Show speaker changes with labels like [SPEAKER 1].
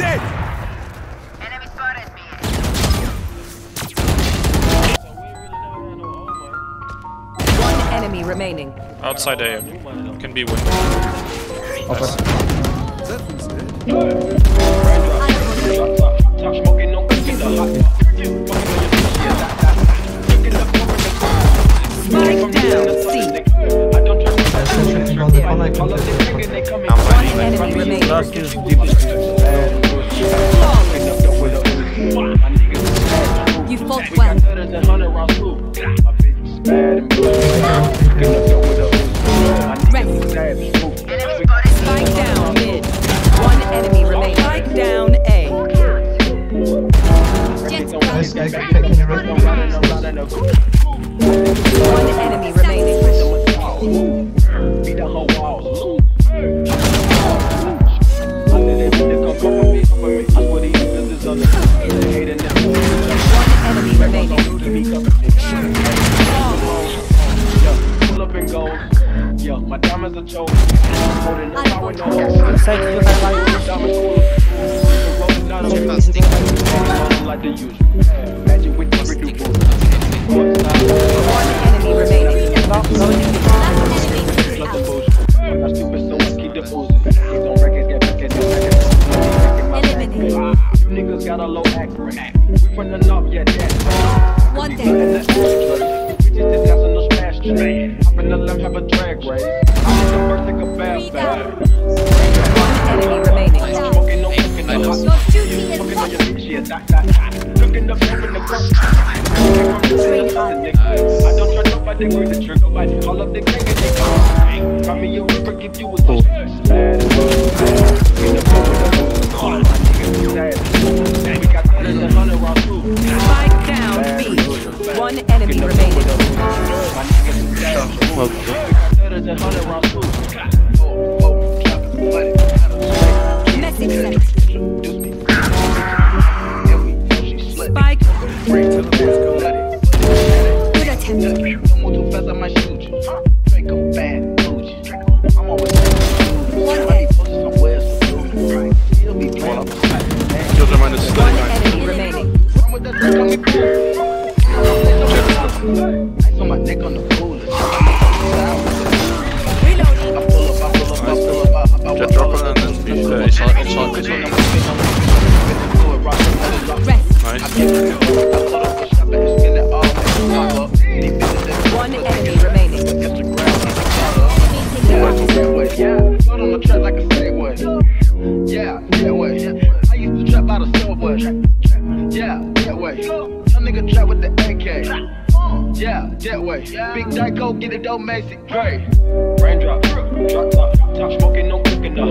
[SPEAKER 1] dead!
[SPEAKER 2] Enemy spotted me.
[SPEAKER 3] One enemy remaining.
[SPEAKER 4] Outside A. Can be window.
[SPEAKER 5] Top smoking, no cooking the hot.
[SPEAKER 3] Spike down. C.
[SPEAKER 5] I don't trust All of the niggas, they coming.
[SPEAKER 3] One enemy remaining.
[SPEAKER 5] This guy taking the rest of running around in a
[SPEAKER 3] One enemy remaining.
[SPEAKER 5] Beat the whole walls. I did it, they come come for me, come for me. I swear these niggas is on the they hating them.
[SPEAKER 3] One enemy remaining.
[SPEAKER 5] Yeah, pull up and go. Yeah, my diamonds are choke. Holding no power, no hold.
[SPEAKER 6] Side, you can like.
[SPEAKER 5] It. Like the usual. Magic with the
[SPEAKER 3] One enemy remaining.
[SPEAKER 5] Plus the bullshit. I'm stupid, so I keep the boozing. These on records get back at this. You niggas got a low act rate. We from the north, yeah, that's
[SPEAKER 7] One day.
[SPEAKER 5] in the ass We just did dance on the smash track. Hop in the limb, have a drag race. Don't trust nobody, grip the trigger, but all of the gang and they come. Find me a river, give you a touch. Bad. In the boat with the booze. My niggas is sad. We got better than 100 rounds too.
[SPEAKER 3] Spike down B. One enemy remaining.
[SPEAKER 5] My niggas is sad. We got better than 100 rounds too. Oh, oh, drop neck on the cooler. I pull up, I pull up, I pull up, I-
[SPEAKER 4] Jet drop and then speed. Uh, it's on, it's on, it's on.
[SPEAKER 7] Rest.
[SPEAKER 4] Nice.
[SPEAKER 3] One enemy remaining.
[SPEAKER 5] Yeah, that way. I used to trap out of subway. Yeah, that way. Young nigga trap with the AK. Yeah, that way. Big Dyko, get it, make it great. Raindrop, drop top, top smoking, no cooking up.